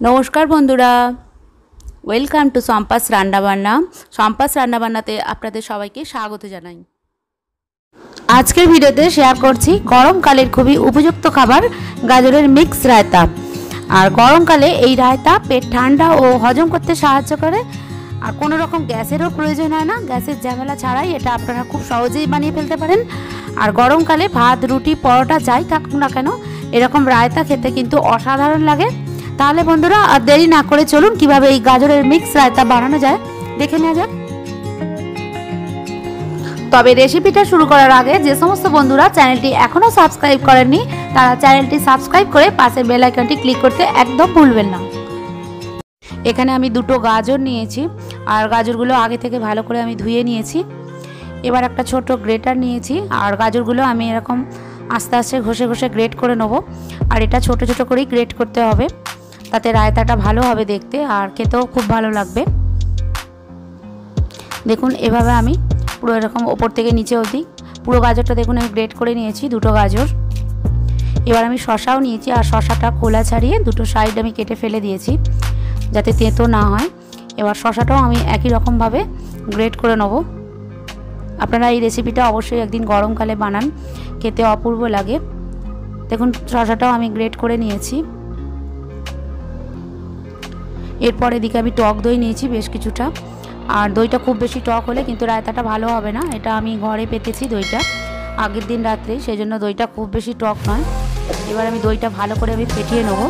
নমস্কার বন্ধুরা। Welcome to সম্পাস রান্নাবান্না। সম্পাস রান্নাবান্নাতে আপনাদের সবাইকে স্বাগত জানাই। আজকের ভিডিওতে শেয়ার করছি গরমকালের খুবই উপযুক্ত খাবার, গাজরের মিক্স রায়তা। আর গরমকালে এই রায়তা পেট ঠান্ডা ও হজম করতে সাহায্য করে। আর কোনো রকম গ্যাসেরও প্রয়োজন হয় না। গ্যাসের ঝামেলা ছাড়াই এটা আপনারা খুব সহজেই বানিয়ে ফেলতে পারেন। আর গরমকালে ভাত, রুটি, পরোটা যাই থাকুক না কেন, এরকম রায়তা খেতে কিন্তু অসাধারণ লাগে। তাহলে বন্ধুরা, আর দেরি না করে চলুন, কীভাবে এই গাজরের মিক্স রায়তা বানানো যায়, দেখে নেওয়া যাক। তবে রেসিপিটা শুরু করার আগে যে সমস্ত বন্ধুরা চ্যানেলটি এখনও সাবস্ক্রাইব করেননি, তারা চ্যানেলটি সাবস্ক্রাইব করে পাশে বেল আইকনটি ক্লিক করতে একদম ভুলবেন না। এখানে আমি দুটো গাজর নিয়েছি, আর গাজরগুলো আগে থেকে ভালো করে আমি ধুয়ে নিয়েছি। এবার একটা ছোট গ্রেটার নিয়েছি, আর গাজরগুলো আমি এরকম আস্তে আস্তে ঘষে ঘষে গ্রেট করে নেব। আর এটা ছোট ছোট করেই গ্রেট করতে হবে। তাতে রায়তাটা ভালো হবে দেখতে আর খেতেও খুব ভালো লাগবে। দেখুন, এভাবে আমি পুরো এরকম ওপর থেকে নিচে অবধি পুরো গাজরটা দেখুন, আমি গ্রেট করে নিয়েছি দুটো গাজর। এবার আমি শশাও নিয়েছি আর শশাটা খোলা ছাড়িয়ে দুটো সাইড আমি কেটে ফেলে দিয়েছি যাতে তেঁতো না হয়। এবার শশাটাও আমি একই রকমভাবে গ্রেট করে নেব। আপনারা এই রেসিপিটা অবশ্যই একদিন গরমকালে বানান, খেতে অপূর্ব লাগে। দেখুন, শশাটাও আমি গ্রেট করে নিয়েছি। এরপর এদিকে আমি টক দই নিয়েছি বেশ কিছুটা। আর দইটা খুব বেশি টক হলে কিন্তু রায়তাটা ভালো হবে না। এটা আমি ঘরে পেতেছি দইটা আগের দিন রাত্রে সেই জন্য দইটা খুব বেশি টক নয়। এবার আমি দইটা ভালো করে আমি ফেটিয়ে নেব।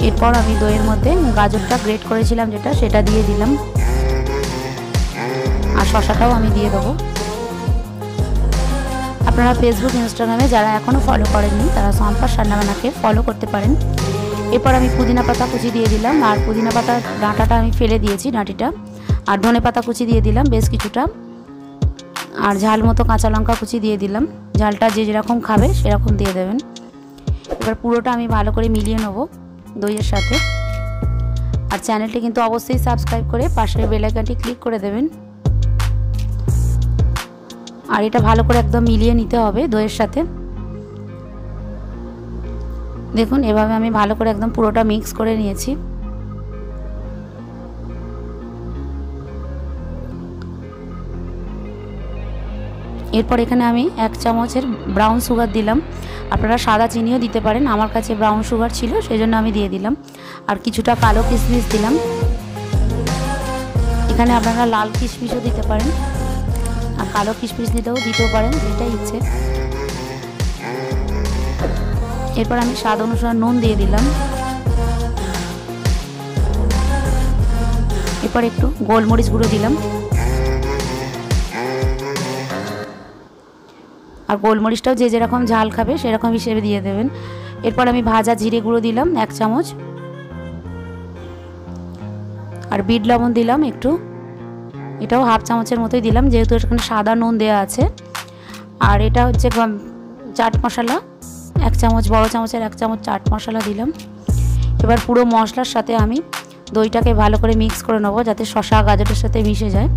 এরপর আমি দইয়ের মধ্যে গাজরটা গ্রেট করেছিলাম যেটা, সেটা দিয়ে দিলাম। আর শশাটাও আমি দিয়ে দেবো। আপনারা ফেসবুক ইনস্টাগ্রামে যারা এখনও ফলো করেননি, তারা সম্পাস রান্নাবান্নাকে ফলো করতে পারেন। এরপর আমি পুদিনা পাতা কুচি দিয়ে দিলাম, আর পুদিনা পাতার ডাঁটাটা আমি ফেলে দিয়েছি ডাঁটিটা, আর ধনে পাতা কুচি দিয়ে দিলাম বেশ কিছুটা, আর ঝাল মতো কাঁচা লঙ্কা কুচি দিয়ে দিলাম। ঝালটা যে যেরকম খাবে সেরকম দিয়ে দেবেন। এবার পুরোটা আমি ভালো করে মিলিয়ে নেব দইয়ের সাথে। আর চ্যানেলটি কিন্তু অবশ্যই সাবস্ক্রাইব করে পাশের বেলাইকানটি ক্লিক করে দেবেন। আর এটা ভালো করে একদম মিলিয়ে নিতে হবে দইয়ের সাথে। দেখুন, এভাবে আমি ভালো করে একদম পুরোটা মিক্স করে নিয়েছি। এরপর এখানে আমি এক চামচের ব্রাউন সুগার দিলাম। আপনারা সাদা চিনিও দিতে পারেন, আমার কাছে ব্রাউন সুগার ছিল সেই জন্য আমি দিয়ে দিলাম। আর কিছুটা কালো কিশমিশ দিলাম। এখানে আপনারা লাল কিশমিশও দিতে পারেন। আর কালো কিশমিশ দিতেও দিতেও পারেন, যেটা ইচ্ছে। এরপর আমি স্বাদ অনুসার নুন দিয়ে দিলাম। এরপর একটু গোলমরিচ গুঁড়ো দিলাম। আর গোলমরিচটাও যে যেরকম ঝাল খাবে সেরকম হিসেবে দিয়ে দেবেন। এরপর আমি ভাজা জিরে গুঁড়ো দিলাম এক চামচ। আর বিট লবণ দিলাম একটু। এটাও হাফ চামচের মতোই দিলাম, যেহেতু এখানে সাদা নুন দেওয়া আছে। আর এটা হচ্ছে চাট মশলা। এক চামচ, বড় চামচের এক চামচ চাট মশলা দিলাম। এবার পুরো মশলার সাথে আমি দইটাকে ভালো করে মিক্স করে নেব যাতে শশা গাজরের সাথে মিশে যায়।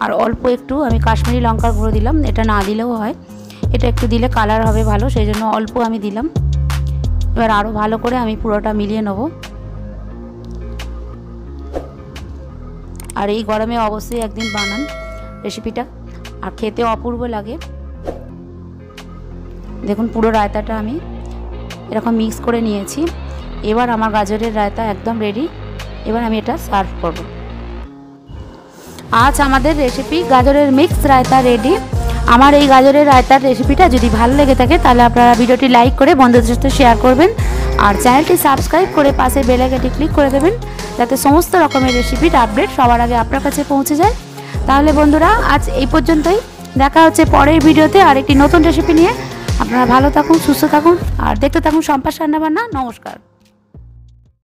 আর অল্প একটু আমি কাশ্মীরি লঙ্কার গুঁড়ো দিলাম, এটা না দিলেও হয়। এটা একটু দিলে কালার হবে ভালো, সেই জন্য অল্প আমি দিলাম। এবার আরও ভালো করে আমি পুরোটা মিলিয়ে নেব। আর এই গরমে অবশ্যই একদিন বানান রেসিপিটা। আর খেতে অপূর্ব লাগে। দেখুন, পুরো রায়তাটা আমি এরকম মিক্স করে নিয়েছি। এবার আমার গাজরের রায়তা একদম রেডি এবার আমি এটা সার্ভ করব। আজ আমাদের রেসিপি গাজরের মিক্স রায়তা রেডি আমার এই গাজরের রায়তার রেসিপিটা যদি ভালো লেগে থাকে, তাহলে আপনারা ভিডিওটি লাইক করে বন্ধুদের সাথে শেয়ার করবেন। আর চ্যানেলটি সাবস্ক্রাইব করে পাশে বেলাইকাটি ক্লিক করে দেবেন, যাতে সমস্ত রকমের রেসিপির আপডেট সবার আগে আপনার কাছে পৌঁছে যায়। তাহলে বন্ধুরা, আজ এই পর্যন্তই। দেখা হচ্ছে পরের ভিডিওতে আর একটি নতুন রেসিপি নিয়ে। আপনারা ভালো থাকুন সুস্থ থাকুন আর দেখতে থাকুন সম্পাস রান্নাবান্না নমস্কার।